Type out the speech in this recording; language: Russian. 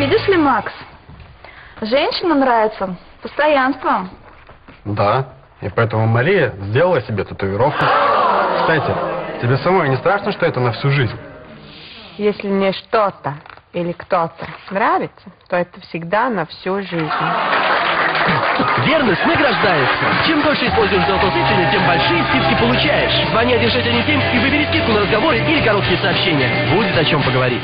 Видишь ли, Макс, женщинам нравится постоянство. Да, и поэтому Мария сделала себе татуировку. Кстати, тебе самой не страшно, что это на всю жизнь? Если мне что-то или кто-то нравится, то это всегда на всю жизнь. Верность награждается. Чем больше используешь золотосыпчатый, тем большие скидки получаешь. Звони а 1617 и выбери скидку на разговоры или короткие сообщения. Будет о чем поговорить.